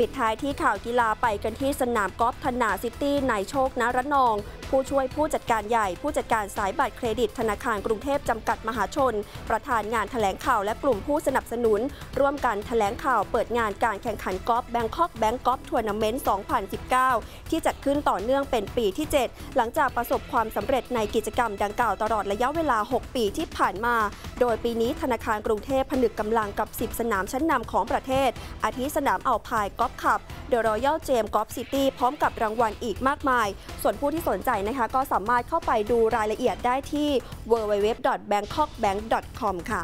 ปิดท้ายที่ข่าวกีฬาไปกันที่สนามกอล์ฟธนาซิตี้นายโชค ณ ระนอง ผู้ช่วยผู้จัดการใหญ่ ผู้จัดการสายบัตรเครดิตธนาคารกรุงเทพจำกัดมหาชน ประธานงานแถลงข่าวและกลุ่มผู้สนับสนุน ร่วมกันแถลงข่าวเปิดงานการแข่งขันกอล์ฟ Bangkok Bank Golf Tournament 2019 ที่จัดขึ้นต่อเนื่องเป็นปีที่ 7 หลังจากประสบความสำเร็จในกิจกรรมดังกล่าวตลอดระยะเวลา 6 ปีที่ผ่านมา โดยปีนี้ธนาคารกรุงเทพผนึกกำลังกับ 10 สนามชั้นนำของประเทศ อาทิสนาม Alpine Golf Club The Royal Gems Golf City พร้อมกับรางวัลอีกมากมาย ส่วนผู้ที่สนใจนะคะ ก็สามารถเข้าไปดูรายละเอียดได้ที่ www.bangkokbank.com ค่ะ